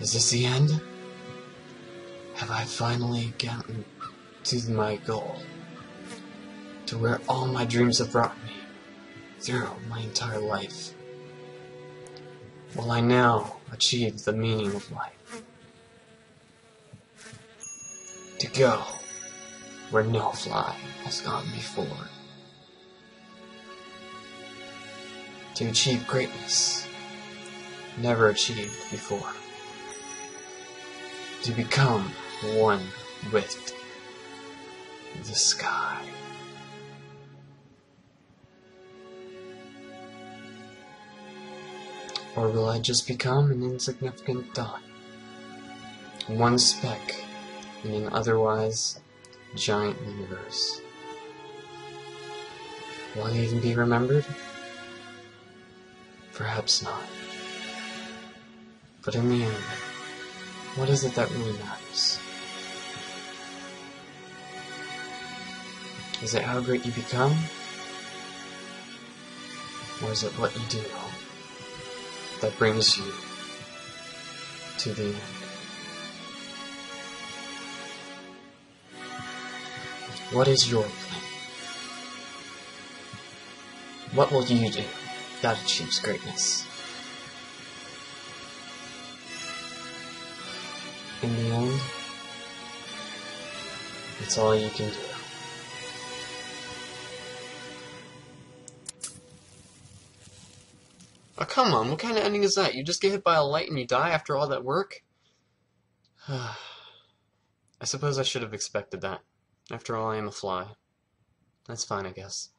Is this the end? Have I finally gotten to my goal? To where all my dreams have brought me through my entire life? Will I now achieve the meaning of life? To go where no fly has gone before. To achieve greatness never achieved before. To become one with the sky. Or will I just become an insignificant dot? One speck in an otherwise giant universe. Will I even be remembered? Perhaps not. But in the end, what is it that really matters? Is it how great you become? Or is it what you do that brings you to the end? What is your plan? What will you do that achieves greatness? In the end, it's all you can do. Oh, come on, what kind of ending is that? You just get hit by a light and you die after all that work? I suppose I should have expected that. After all, I am a fly. That's fine, I guess.